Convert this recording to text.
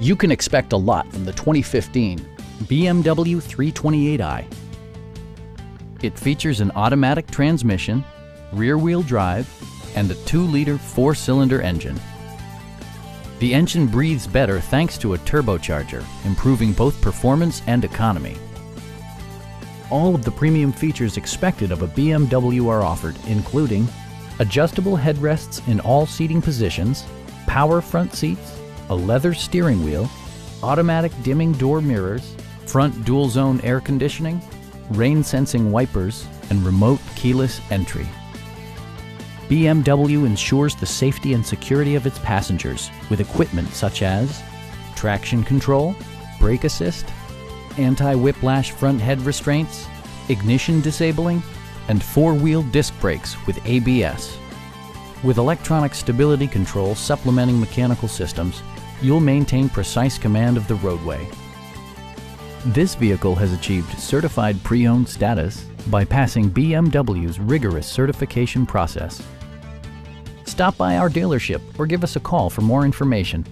You can expect a lot from the 2015 BMW 328i. It features an automatic transmission, rear-wheel drive, and a 2-liter four-cylinder engine. The engine breathes better thanks to a turbocharger, improving both performance and economy. All of the premium features expected of a BMW are offered, including adjustable headrests in all seating positions, power front seats, a leather steering wheel, automatic dimming door mirrors, front dual zone air conditioning, rain sensing wipers, and remote keyless entry. BMW ensures the safety and security of its passengers with equipment such as traction control, brake assist, anti-whiplash front head restraints, ignition disabling, and four-wheel disc brakes with ABS. With electronic stability control supplementing mechanical systems, you'll maintain precise command of the roadway. This vehicle has achieved certified pre-owned status by passing BMW's rigorous certification process. Stop by our dealership or give us a call for more information.